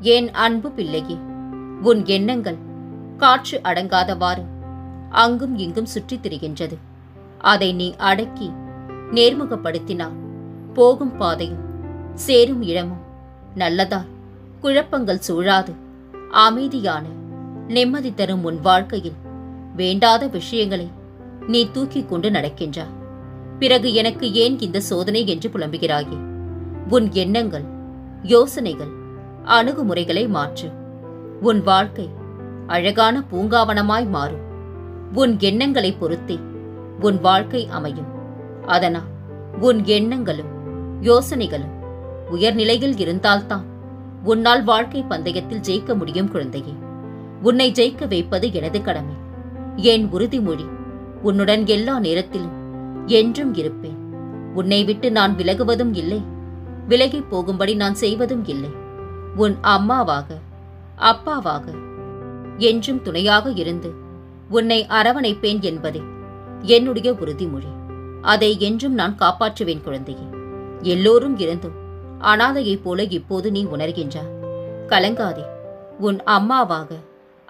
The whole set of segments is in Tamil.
என் அன்பு பிள்ளையே? உன் எண்ணங்கள் காற்று அடங்காதவாறு அங்கும் இங்கும் சுற்றித் திரிகின்றது. அதை நீ அடக்கி நேர்முகப்படுத்தினால் போகும் பாதையும் சேரும் இடமும் நல்லதா? குழப்பங்கள் சூழாது. அமைதியான நிம்மதி தரும் உன் வாழ்க்கையில் வேண்டாத விஷயங்களை நீ தூக்கி கொண்டு நடக்கின்றாய் பிறகு எனக்கு ஏன் இந்த சோதனை என்று புலம்புகிறாயே? உன் எண்ணங்கள் யோசனைகள் அணுகுமுறைகளை மாற்று. உன் வாழ்க்கை அழகான பூங்காவனமாய் மாறும். உன் எண்ணங்களை பொறுத்தே உன் வாழ்க்கை அமையும். அதனால் உன் எண்ணங்களும் யோசனைகளும் உயர்நிலையில் இருந்தால்தான் உன்னால் வாழ்க்கை பந்தயத்தில் ஜெயிக்க முடியும் குழந்தையே. உன்னை ஜெயிக்க வைப்பது எனது கடமை. என் உறுதிமொழி? உன்னுடன் எல்லா நேரத்திலும் என்றும் இருப்பேன். உன்னை விட்டு நான் விலகுவதும் இல்லை. விலகி போகும்படி நான் செய்வதும் இல்லை. உன் அம்மாவாக அப்பாவாக என்றும் துணையாக இருந்து உன்னை அரவணைப்பேன் என்பதே என்னுடைய உறுதிமொழி. அதை என்றும் நான் காப்பாற்றுவேன் குழந்தையே. எல்லோரும் இருந்தும் அனாதையைப் போல இப்போது நீ உணர்கின்றாய் கலங்காதே. உன் அம்மாவாக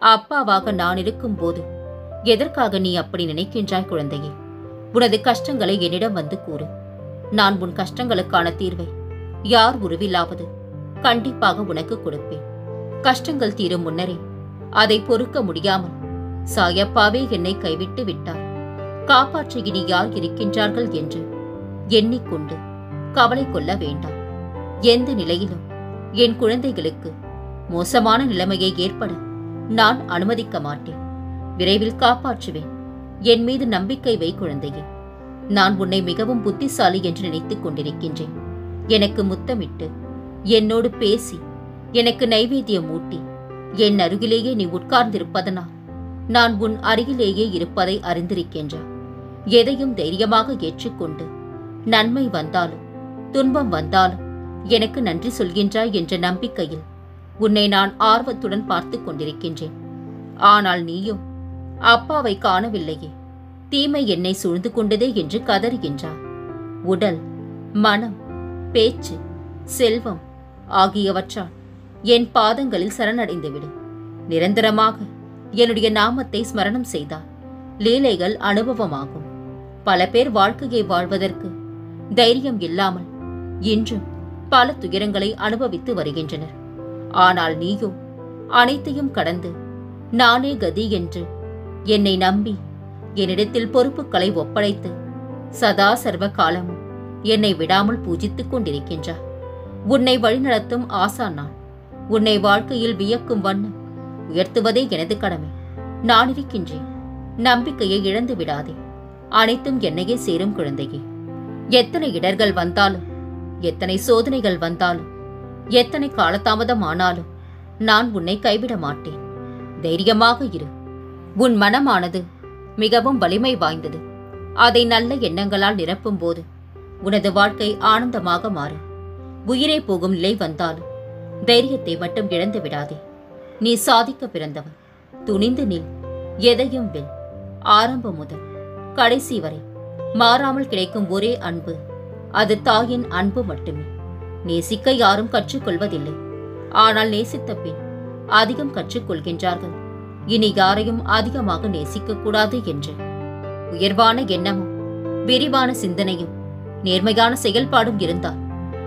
அப்பாவாக நான் இருக்கும்போது எதற்காக நீ அப்படி நினைக்கின்றாய் குழந்தையே? உனது கஷ்டங்களை என்னிடம் வந்து கூறு. நான் உன் கஷ்டங்களுக்கான தீர்வை யார் உருவிலாவது கண்டிப்பாக உனக்கு கொடுப்பேன். கஷ்டங்கள் தீரும் முன்னரே அதை பொறுக்க முடியாமல் சாயப்பாவே என்னை கைவிட்டு விட்டார். காப்பாற்ற இனி யார் இருக்கின்றார்கள் என்று எண்ணிக்கொண்டு கவலை கொள்ள வேண்டாம். எந்த நிலையிலும் என் குழந்தைகளுக்கு மோசமான நிலைமையை ஏற்பட நான் அனுமதிக்க மாட்டேன். விரைவில் காப்பாற்றுவேன். என் மீது நம்பிக்கை வை குழந்தையே. நான் உன்னை மிகவும் புத்திசாலி என்று நினைத்துக் கொண்டிருக்கின்றேன். எனக்கு முத்தமிட்டு என்னோடு பேசி எனக்கு நைவேத்தியம் ஊட்டி என் அருகிலேயே நீ உட்கார்ந்திருப்பதனால் நான் உன் அருகிலேயே இருப்பதை அறிந்திருக்கின்ற எதையும் தைரியமாக ஏற்றுக்கொண்டு நன்மை வந்தாலும் துன்பம் வந்தாலும் எனக்கு நன்றி சொல்கின்றாய் என்ற நம்பிக்கையில் உன்னை நான் ஆர்வத்துடன் பார்த்துக் கொண்டிருக்கின்றேன். ஆனால் நீயும் அப்பாவை காணவில்லையே தீமை என்னை சூழ்ந்து கொண்டதே என்று கதறுகின்றார் உடல் மனம் பேச்சு செல்வம் ஆகியவற்றால் என் பாதங்களில் சரணடைந்துவிடு. நிரந்தரமாக என்னுடைய நாமத்தை ஸ்மரணம் செய்தார் லீலைகள் அனுபவமாகும். பல பேர் வாழ்க்கையை வாழ்வதற்கு தைரியம் இல்லாமல் இன்றும் பல துயரங்களை அனுபவித்து வருகின்றனர். ஆனால் நீயோ அனைத்தையும் கடந்து நானே கதி என்று என்னை நம்பி என்னிடத்தில் பொறுப்புகளை ஒப்படைத்து சதா சர்வ காலமும் என்னை விடாமல் பூஜித்துக் கொண்டிருக்கின்றார். உன்னை வழிநடத்தும் ஆசா நான் உன்னை வாழ்க்கையில் வியக்கும் வண்ணம் உயர்த்துவதே எனது கடமை. நான் இருக்கின்றேன். நம்பிக்கையை இழந்து விடாதே. அனைத்தும் என்னையே சேரும் குழந்தையே. எத்தனை இடர்கள் வந்தாலும் எத்தனை சோதனைகள் வந்தாலும் எத்தனை காலதாமதம் ஆனாலும் நான் உன்னை கைவிட மாட்டேன். தைரியமாக இரு. உன் மனமானது மிகவும் வலிமை வாய்ந்தது. அதை நல்ல எண்ணங்களால் நிரப்பும்போது உனது வாழ்க்கை ஆனந்தமாக மாறும். உயிரே போகும் நிலை வந்தாலும் தைரியத்தை மட்டும் இழந்து விடாதே. நீ சாதிக்க பிறந்தவன். துணிந்து நில். எதையும் வெல். ஆரம்பம் முதல். கடைசி வரை. மாறாமல் கிடைக்கும் ஒரே அன்பு. அது தாயின் அன்பு மட்டுமே. நேசிக்க யாரும் கற்றுக்கொள்வதில்லை. ஆனால் நேசித்த பின் அதிகம் கற்றுக்கொள்கின்றார்கள். இனி யாரையும் அதிகமாக நேசிக்க கூடாது என்று. உயர்வான எண்ணமும் விரிவான சிந்தனையும் நேர்மையான செயல்பாடும் இருந்தால்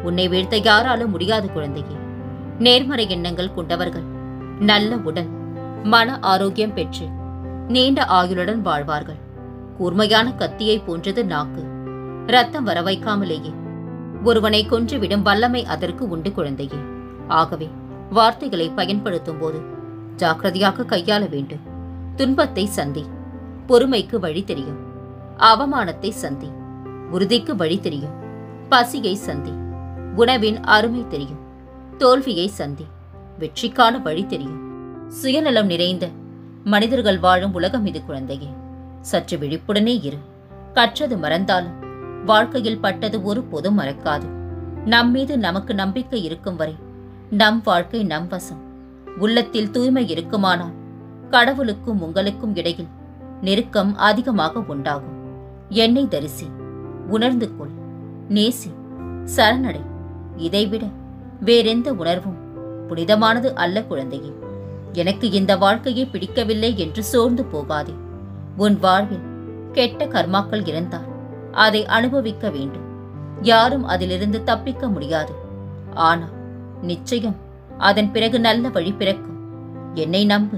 உன்னை வீழ்த்த யாராலும் முடியாது குழந்தையே. நேர்மறை எண்ணங்கள் கொண்டவர்கள். நல்ல உடல். மன ஆரோக்கியம் பெற்று நீண்ட ஆயுளுடன் வாழ்வார்கள். கூர்மையான கத்தியை போன்றது நாக்கு. ரத்தம் வர வைக்காமலேயே. ஒருவனை கொன்றுவிடும் வல்லமை அதற்கு உண்டு குழந்தையே. ஆகவே வார்த்தைகளை பயன்படுத்தும் போது ஜாக்கிரதையாக கையாள வேண்டும். துன்பத்தை சந்தி. பொறுமைக்கு வழி தெரியும். அவமானத்தை சந்தி. உறுதிக்கு வழி தெரியும். பசியை சந்தி. உணவின் அருமை தெரியும். தோல்வியை சந்தி வெற்றிக்கான வழி தெரியும். சுயநலம் நிறைந்த மனிதர்கள் வாழும் உலகம் இது குழந்தையே. சற்று விழிப்புடனே இரு. கற்றது மறந்தாலும் வாழ்க்கையில் பட்டது ஒரு போதும் மறக்காது. நம் மீது நமக்கு நம்பிக்கை இருக்கும் வரை நம் வாழ்க்கை நம் வசம். உள்ளத்தில் தூய்மை இருக்குமானால் கடவுளுக்கும் உங்களுக்கும் இடையில் நெருக்கம் அதிகமாக உண்டாகும். என்னை தரிசி உணர்ந்து கொள். நேசி சரணடை. இதைவிட வேறெந்த உணர்வும் புனிதமானது அல்ல குழந்தையே. எனக்கு இந்த வாழ்க்கையை பிடிக்கவில்லை என்று சோர்ந்து போகாதே. உன் வாழ்வில் கெட்ட கர்மாக்கள் இருந்தால் அதை அனுபவிக்க வேண்டும். யாரும் அதிலிருந்து தப்பிக்க முடியாது. ஆனால் நிச்சயம் அதன் பிறகு நல்ல வழி பிறக்கும். என்னை நம்பு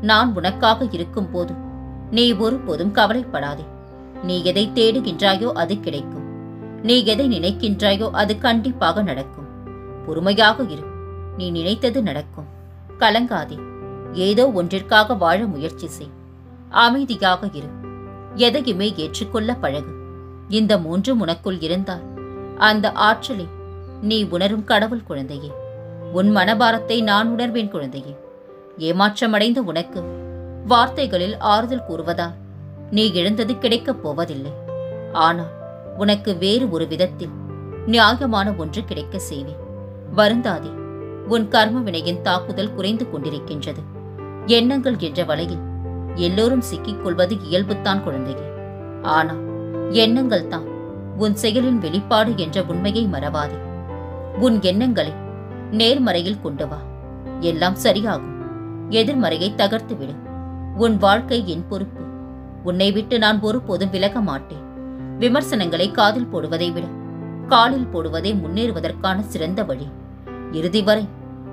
நான் உனக்காக இருக்கும் போது நீ ஒருபோதும் கவலைப்படாதே. நீ எதை தேடுகின்றாயோ அது கிடைக்கும். நீ எதை நினைக்கின்றாயோ அது கண்டிப்பாக நடக்கும். பொறுமையாக இரு. நீ நினைத்தது நடக்கும். கலங்காதே. ஏதோ ஒன்றிற்காக வாழ முயற்சி செய். அமைதியாக இரு. எதையுமே ஏற்றுக்கொள்ள பழகு. இந்த மூன்றும் உனக்குள் இருந்தால் அந்த ஆற்றலை நீ உணரும் கடவுள் குழந்தையே. உன் மனபாரத்தை நான் உணர்வேன் குழந்தையே. ஏமாற்றமடைந்த உனக்கு வார்த்தைகளில் ஆறுதல் கூறுவதால் நீ இழந்தது கிடைக்கப் போவதில்லை. ஆனால் உனக்கு வேறு ஒரு விதத்தில் நியாயமான ஒன்று கிடைக்க செய்வேன். வருந்தாதே உன் கர்ம வினையின் தாக்குதல் குறைந்து கொண்டிருக்கின்றது. எண்ணங்கள் என்ற வலையில் எல்லோரும் சிக்கிக் கொள்வது இயல்புத்தான் குழந்தையே. ஆனால் எண்ணங்கள் தான் உன் செயலின் வெளிப்பாடு என்ற உண்மையை மறவாதே. உன் எண்ணங்களை நேர்மறையில் கொண்டு வா. எல்லாம் சரியாகும். எதிர்மறையை தகர்த்துவிடும் உன் வாழ்க்கை என் பொறுப்பு. உன்னை விட்டு நான் ஒருபோதும் விலக மாட்டேன். விமர்சனங்களை காதில் போடுவதை விட காலில் போடுவதே முன்னேறுவதற்கான சிறந்த வழி. இறுதி வரை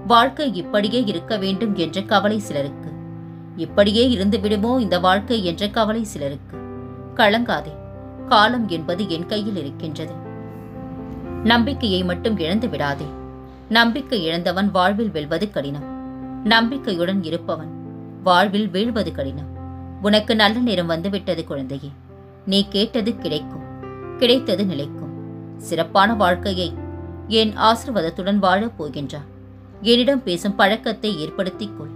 வாழ்க்கை இப்படியே இருக்க வேண்டும் என்ற கவலை சிலருக்கு. இப்படியே இருந்து விடுமோ இந்த வாழ்க்கை என்ற கவலை சிலருக்கு. கலங்காதே காலம் என்பது என் கையில் இருக்கின்றது. நம்பிக்கையை மட்டும் இழந்து விடாதே. நம்பிக்கை இழந்தவன் வாழ்வில் வெல்வது கடினம். நம்பிக்கையுடன் இருப்பவன் வாழ்வில் வீழ்வது கடினம். உனக்கு நல்ல நேரம் வந்துவிட்டது குழந்தையே. நீ கேட்டது கிடைக்கும். கிடைத்தது நிலைக்கும். சிறப்பான வாழ்க்கையை என் ஆசிர்வாதத்துடன் வாழப் போகின்றான் என்னிடம் பேசும் பழக்கத்தை ஏற்படுத்திக் கொள்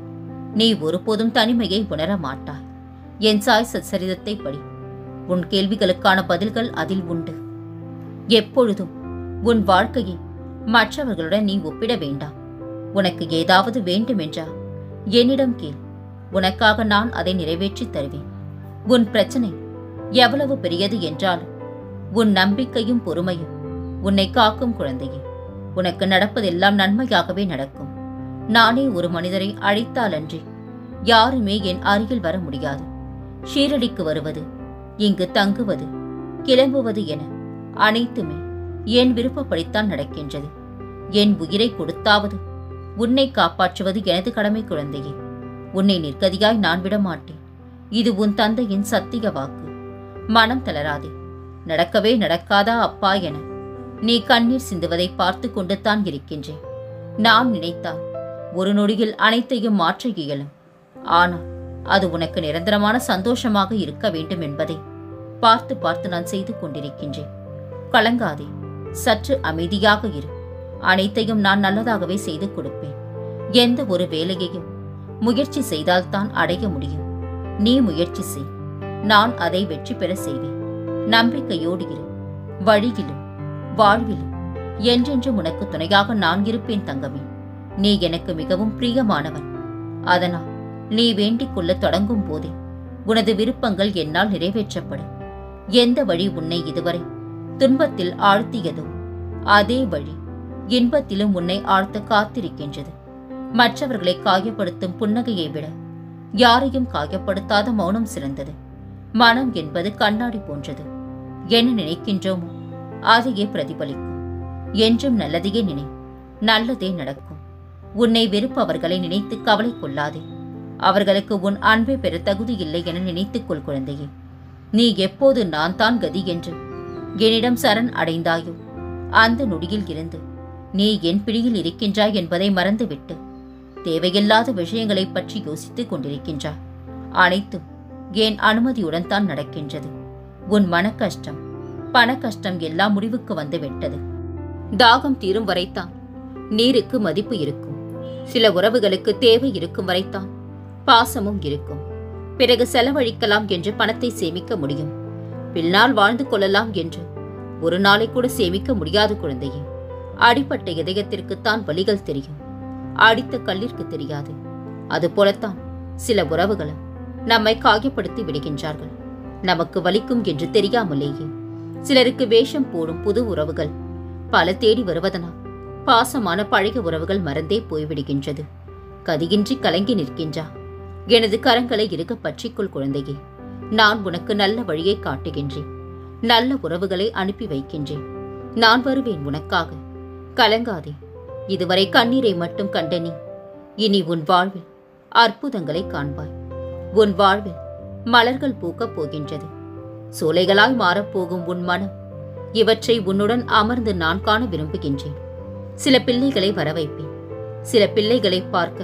நீ ஒருபோதும் தனிமையை உணர மாட்டாய். என் சாய் சச்சரிதத்தை படி. உன் கேள்விகளுக்கான பதில்கள் அதில் உண்டு. எப்பொழுதும் உன் வாழ்க்கையை மற்றவர்களுடன் நீ ஒப்பிட வேண்டாம். உனக்கு ஏதாவது வேண்டுமென்றா என்னிடம் கேள். உனக்காக நான் அதை நிறைவேற்றித் தருவேன். உன் பிரச்சனை எவ்வளவு பெரியது என்றால் உன் நம்பிக்கையும் பொறுமையும் உன்னை காக்கும் குழந்தையே உனக்கு நடப்பதெல்லாம் நன்மையாகவே நடக்கும். நானே ஒரு மனிதரை அழைத்தாலன்றி யாருமே என் அருகில் வர முடியாது. ஷீரடிக்கு வருவது இங்கு தங்குவது கிளம்புவது என அனைத்துமே என் விருப்பப்படித்தான் நடக்கின்றது. என் உயிரை கொடுத்தாவது உன்னை காப்பாற்றுவது எனது கடமை குழந்தையே. உன்னை நிற்கதியாய் நான் விட மாட்டேன் இது உன் தந்தையின் சத்திய வாக்கு. மனம் தளராதே. நடக்கவே நடக்காதா அப்பா என. நீ கண்ணீர் சிந்துவதை பார்த்து கொண்டு தான் இருக்கின்றேன். நான் நினைத்தால் ஒரு நொடியில் அனைத்தையும் மாற்ற இயலும். ஆனால் அது உனக்கு நிரந்தரமான சந்தோஷமாக இருக்க வேண்டும் என்பதை பார்த்து பார்த்து நான் செய்து கொண்டிருக்கின்றேன். கலங்காதே. சற்று அமைதியாக இரு. அனைத்தையும் நான் நல்லதாகவே செய்து கொடுப்பேன். எந்த ஒரு வேலையையும் முயற்சி செய்தால்தான் அடைய முடியும். நீ முயற்சி செய். நான் அதை வெற்றி பெற செய்வேன். நம்பிக்கையோடு இரு வழியிலும் வாழ்விலும் என்றென்றும் உனக்கு துணையாக நான் இருப்பேன் தங்கமே. நீ எனக்கு மிகவும் பிரியமானவன். அதனால் நீ வேண்டிக் கொள்ள தொடங்கும் போதே உனது விருப்பங்கள் என்னால் நிறைவேற்றப்படும். எந்த வழி உன்னை இதுவரை துன்பத்தில் ஆழ்த்தியதோ அதே வழி இன்பத்திலும் உன்னை ஆழ்த்த காத்திருக்கின்றது. மற்றவர்களை காயப்படுத்தும் புன்னகையை விட யாரையும் காயப்படுத்தாத மௌனம் சிறந்தது. மனம் என்பது கண்ணாடி போன்றது. என்ன நினைக்கின்றோமோ அதையே பிரதிபலிக்கும். என்றும் நல்லதையே நினை நல்லதே நடக்கும். உன்னை வெறுப்பவர்களை நினைத்து கவலை கொள்ளாதே. அவர்களுக்கு உன் அன்பை பெற தகுதி இல்லை என நினைத்துக் கொள் குழந்தையே. நீ எப்போது நான் தான் கதி என்று என்னிடம் சரண் அடைந்தாயோ அந்த நொடியில் இருந்து நீ என் பிடியில் இருக்கின்றாய் என்பதை மறந்துவிட்டு தேவையில்லாத விஷயங்களைப் பற்றி யோசித்துக் கொண்டிருக்கின்றாய். அனைத்தும் என் அனுமதியுடன் தான் நடக்கின்றது? உன் மன கஷ்டம் பண கஷ்டம் எல்லாம் முடிவுக்கு வந்து விட்டது. தாகம் தீரும் வரைத்தான். நீருக்கு மதிப்பு இருக்கும். சில உறவுகளுக்கு தேவை இருக்கும் வரைத்தான். பாசமும் இருக்கும். பிறகு செலவழிக்கலாம் என்று பணத்தை சேமிக்க முடியும். பின்னால் வாழ்ந்து கொள்ளலாம் என்று ஒரு நாளை கூட சேமிக்க முடியாது குழந்தையே. அடிப்பட்ட இதயத்திற்குத்தான் வழிகள் தெரியும். அடித்த கல்லிற்கு தெரியாது. அதுபோலத்தான் சில உறவுகளும். நம்மை காயப்படுத்தி விடுகின்றார்கள். நமக்கு வலிக்கும் என்று தெரியாமலேயே. சிலருக்கு வேஷம் போடும் புது உறவுகள். பல தேடி வருவதனால் பாசமான பழைய உறவுகள் மறந்தே போய்விடுகின்றது. கதியின்றி கலங்கி நிற்கின்றா? எனது கரங்களை இருக்க பற்றிக்கொள் குழந்தையே. நான் உனக்கு நல்ல வழியை காட்டுகின்றேன். நல்ல உறவுகளை அனுப்பி வைக்கின்றேன். நான் வருவேன் உனக்காக. கலங்காதே. இதுவரை கண்ணீரை மட்டும் கண்ட நீ இனி உன் வாழ்வில் அற்புதங்களை காண்பாய். உன் வாழ்வில் மலர்கள் பூக்கப் போகின்றது. சோலைகளாய் மாறப்போகும் உன் மனம் இவற்றை உன்னுடன் அமர்ந்து நான் காண விரும்புகின்றேன். சில பிள்ளைகளை வரவைப்பேன். சில பிள்ளைகளை பார்க்க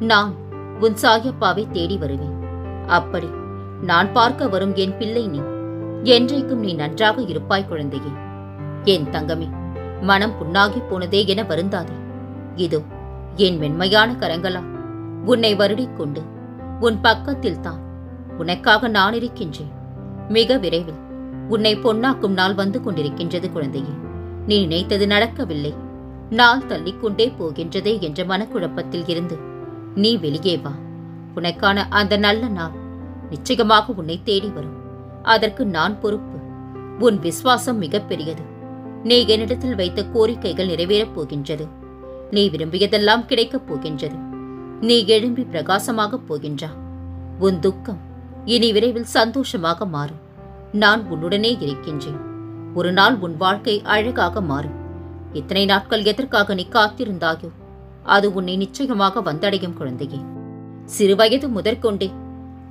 நான் உன் சாயப்பாவை தேடி வருவேன். அப்படி நான் பார்க்க வரும் என் பிள்ளை நீ என்றைக்கும் நீ நன்றாக இருப்பாய் குழந்தையே. என் தங்கமே மனம் புண்ணாகி போனதே என வருந்தாதே. இதோ என் மென்மையான கரங்களா உன்னை வருடிக்கொண்டு உன் பக்கத்தில் தான் உனக்காக நான் இருக்கின்றேன். மிக விரைவில் உன்னை பொன்னாக்கும் நாள் வந்து கொண்டிருக்கின்றது குழந்தையே. நீ நினைத்தது நடக்கவில்லை. நாள் தள்ளிக்கொண்டே போகின்றதே என்ற மனக்குழப்பத்தில் இருந்து நீ வெளியே வா. உனக்கான அந்த நல்ல நாள் நிச்சயமாக உன்னை தேடி வரும். அதற்கு நான் பொறுப்பு. உன் விசுவாசம் மிகப்பெரியது. நீ என்னிடத்தில் வைத்த கோரிக்கைகள் நிறைவேறப் போகின்றது. நீ விரும்பியதெல்லாம் கிடைக்கப் போகின்றது. நீ எழும்பி பிரகாசமாகப் போகின்றா. உன் துக்கம் இனி விரைவில் சந்தோஷமாக மாறும். நான் உன்னுடனே இருக்கின்றேன். ஒரு நாள் உன் வாழ்க்கை அழகாக மாறும். இத்தனை நாட்கள் எதற்காக நீ காத்திருந்தாயோ அது உன்னை நிச்சயமாக வந்தடையும் குழந்தையே. சிறுவயது முதற்கொண்டே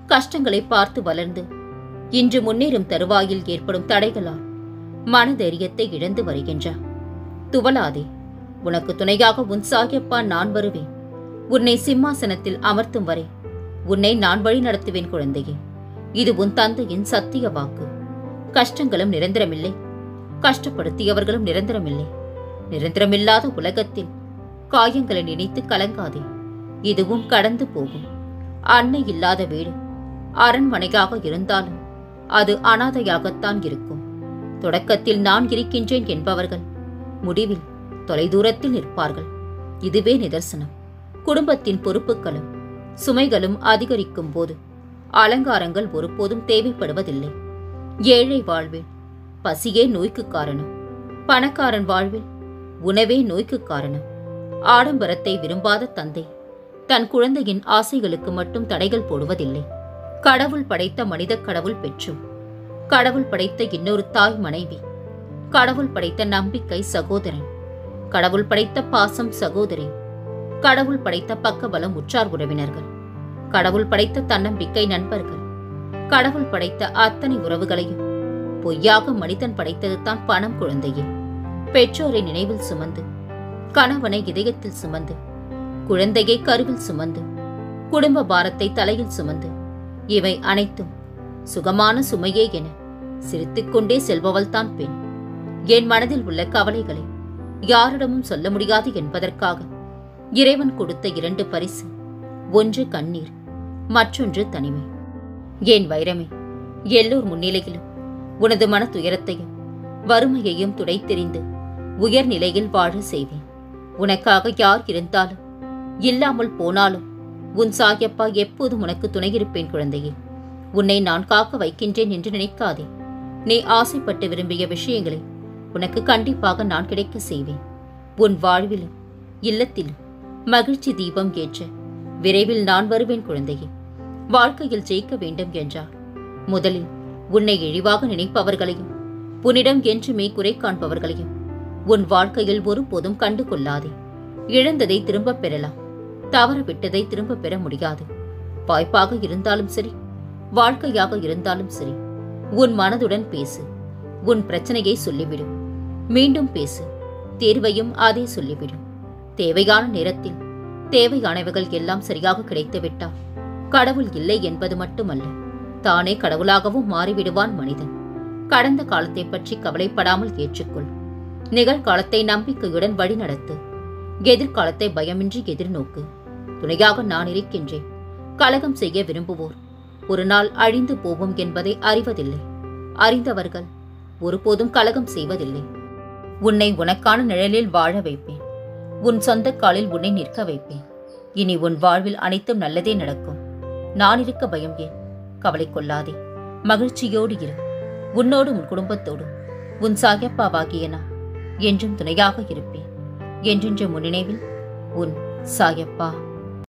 கஷ்டங்களை பார்த்து வளர்ந்து இன்று முன்னேறும் தருவாயில் ஏற்படும் தடைகளால் மனதைரியத்தை இழந்து வருகின்றா. துவலாதே உனக்கு துணையாக உன் சாகியப்பா நான் வருவேன். உன்னை சிம்மாசனத்தில் அமர்த்தும் வரை உன்னை நான் வழி நடத்துவேன் குழந்தையே. இது உன் தந்தையின் சத்திய வாக்கு. கஷ்டங்களும் நிரந்தரமில்லை. கஷ்டப்படுத்தியவர்களும் நிரந்தரமில்லை. நிரந்தரமில்லாத உலகத்தில் காயங்களை நினைத்து கலங்காதே. இதுவும் கடந்து போகும். அன்னை இல்லாத வீடு. அரண்மனையாக இருந்தாலும் அது அனாதையாகத்தான் இருக்கும். தொடக்கத்தில் நான் இருக்கின்றேன் என்பவர்கள் முடிவில் தொலைதூரத்தில் நிற்பார்கள். இதுவே நிதர்சனம். குடும்பத்தின் பொறுப்புகளும் சுமைகளும் அதிகரிக்கும் போது அலங்காரங்கள் ஒருபோதும் தேவைப்படுவதில்லை. ஏழை வாழ்வில் பசியே நோய்க்கு காரணம். பணக்காரன் வாழ்வில் உணவே நோய்க்கு காரணம். ஆடம்பரத்தை விரும்பாத தந்தை தன் குழந்தையின் ஆசைகளுக்கு மட்டும் தடைகள் போடுவதில்லை. கடவுள் படைத்த மனித கடவுள் பெற்று கடவுள் படைத்த இன்னொரு தாய் மனைவி கடவுள் படைத்த நம்பிக்கை சகோதரன் கடவுள் படைத்த பாசம் சகோதரி கடவுள் படைத்த பக்கபலம் உற்றார் உறவினர்கள். கடவுள் படைத்த தன்னம்பிக்கை நண்பர்கள். கடவுள் படைத்த அத்தனை உறவுகளையும். பொய்யாக மனிதன் படைத்தது தான் பணம் குழந்தையே. பெற்றோரை நினைவில் சுமந்து கணவனை இதயத்தில் சுமந்து குழந்தையை கருவில் சுமந்து குடும்ப பாரத்தை தலையில் சுமந்து இவை அனைத்தும் சுகமான சுமையே என சிரித்துக்கொண்டே செல்பவள்தான் பெண். என் மனதில் உள்ள கவலைகளை யாரிடமும் சொல்ல முடியாது என்பதற்காக இறைவன் கொடுத்த இரண்டு பரிசு. ஒன்று கண்ணீர் மற்றொன்று தனிமை. ஏன் வைரமே எல்லோர் முன்னிலையிலும் உனது மன துயரத்தையும் வறுமையையும் துடைத்தெறிந்து உயர்நிலையில் வாழ செய்வேன். உனக்காக யார் இருந்தாலும் இல்லாமல் போனாலும் உன் சாயப்பா எப்போதும் உனக்கு துணையிருப்பேன் குழந்தையே. உன்னை நான் காக்க வைக்கின்றேன் என்று நினைக்காதே. நீ ஆசைப்பட்டு விரும்பிய விஷயங்களை உனக்கு கண்டிப்பாக நான் கிடைக்க செய்வேன். உன் வாழ்விலும் இல்லத்திலும் மகிழ்ச்சி தீபம் ஏற்ற விரைவில் நான் வருவேன் குழந்தையே வாழ்க்கையில் ஜெயிக்க வேண்டும் என்றார். முதலில் உன்னை இழிவாக நினைப்பவர்களையும் உன்னிடம் என்றுமே குறை காண்பவர்களையும் உன் வாழ்க்கையில் ஒருபோதும் கண்டு கொள்ளாதே. இழந்ததை திரும்பப் பெறலாம் தவற விட்டதை திரும்பப் பெற முடியாது. வாய்ப்பாக இருந்தாலும் சரி வாழ்க்கையாக இருந்தாலும் சரி உன் மனதுடன் பேசு உன் பிரச்சனையை சொல்லிவிடும் மீண்டும் பேசு தேர்வையும் அதே சொல்லிவிடும் தேவையான நேரத்தில் தேவையானவைகள் எல்லாம் சரியாக கிடைத்துவிட்டால் கடவுள் இல்லை என்பது மட்டுமல்ல தானே கடவுளாகவும் மாறிவிடுவான் மனிதன். கடந்த காலத்தை பற்றி கவலைப்படாமல் ஏற்றுக்கொள். நிகழ்காலத்தை நம்பிக்கையுடன் வழிநடத்து. எதிர்காலத்தை பயமின்றி எதிர்நோக்கு. துணையாக நான் இருக்கின்றேன். கலகம் செய்ய விரும்புவோர். ஒரு நாள் அழிந்து போவோம் என்பதை அறிவதில்லை. அறிந்தவர்கள் ஒருபோதும் கலகம் செய்வதில்லை. உன்னை உனக்கான நிழலில் வாழ வைப்பேன். உன் சொந்த காலில் உன்னை நிற்க வைப்பேன். இனி உன் வாழ்வில் அனைத்தும் நல்லதே நடக்கும். நான் இருக்க பயம் ஏன்? கவலை கொள்ளாதே. மகிழ்ச்சியோடு இரு. உன்னோடும் உன் குடும்பத்தோடும். உன் சாயப்பாவாகிய நான் என்றும் துணையாக இருப்பேன். என்றென்ற முன்னினைவில் உன் சாயப்பா.